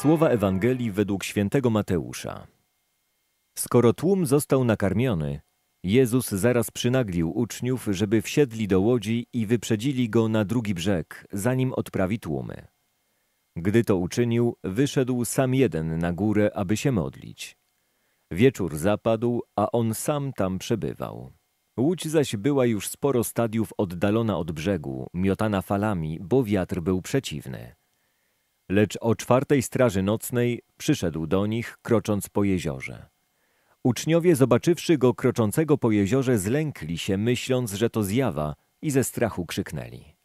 Słowa Ewangelii według świętego Mateusza. Skoro tłum został nakarmiony, Jezus zaraz przynaglił uczniów, żeby wsiedli do łodzi i wyprzedzili go na drugi brzeg, zanim odprawi tłumy. Gdy to uczynił, wyszedł sam jeden na górę, aby się modlić. Wieczór zapadł, a on sam tam przebywał. Łódź zaś była już sporo stadiów oddalona od brzegu, miotana falami, bo wiatr był przeciwny. Lecz o czwartej straży nocnej przyszedł do nich, krocząc po jeziorze. Uczniowie, zobaczywszy go kroczącego po jeziorze, zlękli się, myśląc, że to zjawa, i ze strachu krzyknęli.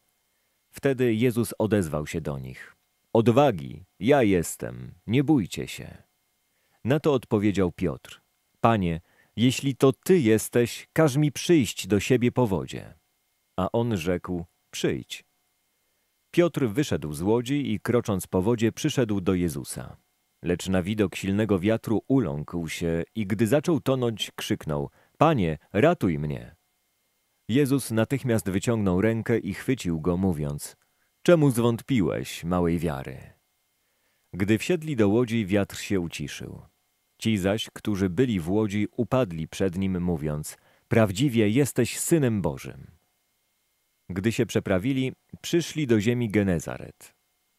Wtedy Jezus odezwał się do nich. Odwagi, ja jestem, nie bójcie się. Na to odpowiedział Piotr. Panie, jeśli to Ty jesteś, każ mi przyjść do siebie po wodzie. A on rzekł, przyjdź. Piotr wyszedł z łodzi i krocząc po wodzie przyszedł do Jezusa. Lecz na widok silnego wiatru uląkł się i gdy zaczął tonąć, krzyknął, Panie, ratuj mnie! Jezus natychmiast wyciągnął rękę i chwycił go, mówiąc, Czemu zwątpiłeś, małej wiary? Gdy wsiedli do łodzi, wiatr się uciszył. Ci zaś, którzy byli w łodzi, upadli przed nim, mówiąc, Prawdziwie jesteś Synem Bożym. Gdy się przeprawili, przyszli do ziemi Genezaret.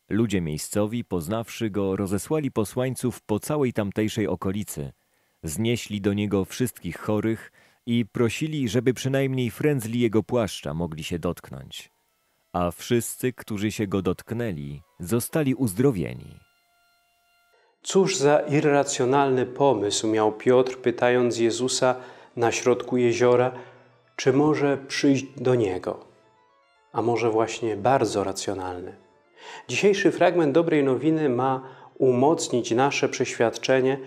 Ludzie miejscowi, poznawszy go, rozesłali posłańców po całej tamtejszej okolicy, znieśli do niego wszystkich chorych i prosili, żeby przynajmniej frędzli jego płaszcza mogli się dotknąć. A wszyscy, którzy się go dotknęli, zostali uzdrowieni. Cóż za irracjonalny pomysł miał Piotr, pytając Jezusa na środku jeziora, czy może przyjść do niego? A może właśnie bardzo racjonalny. Dzisiejszy fragment dobrej nowiny ma umocnić nasze przeświadczenie,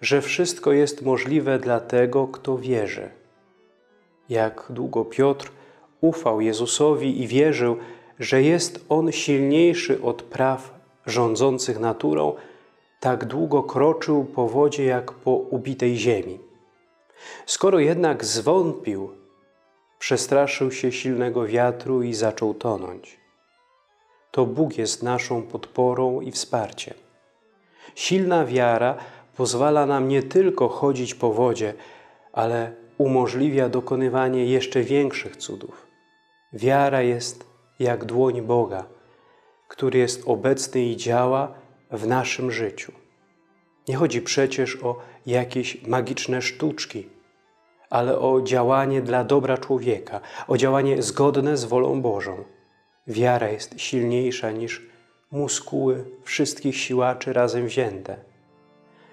że wszystko jest możliwe dla tego, kto wierzy. Jak długo Piotr ufał Jezusowi i wierzył, że jest On silniejszy od praw rządzących naturą, tak długo kroczył po wodzie jak po ubitej ziemi. Skoro jednak zwątpił, przestraszył się silnego wiatru i zaczął tonąć. To Bóg jest naszą podporą i wsparciem. Silna wiara pozwala nam nie tylko chodzić po wodzie, ale umożliwia dokonywanie jeszcze większych cudów. Wiara jest jak dłoń Boga, który jest obecny i działa w naszym życiu. Nie chodzi przecież o jakieś magiczne sztuczki, ale o działanie dla dobra człowieka, o działanie zgodne z wolą Bożą. Wiara jest silniejsza niż muskuły wszystkich siłaczy razem wzięte.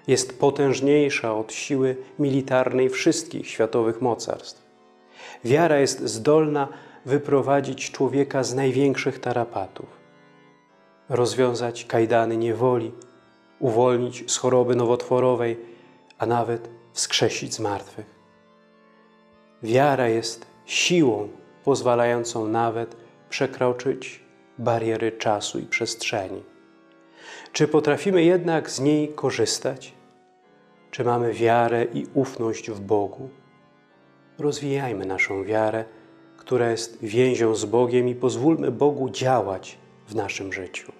Jest potężniejsza od siły militarnej wszystkich światowych mocarstw. Wiara jest zdolna wyprowadzić człowieka z największych tarapatów, rozwiązać kajdany niewoli, uwolnić z choroby nowotworowej, a nawet wskrzesić z martwych. Wiara jest siłą pozwalającą nawet przekroczyć bariery czasu i przestrzeni. Czy potrafimy jednak z niej korzystać? Czy mamy wiarę i ufność w Bogu? Rozwijajmy naszą wiarę, która jest więzią z Bogiem i pozwólmy Bogu działać w naszym życiu.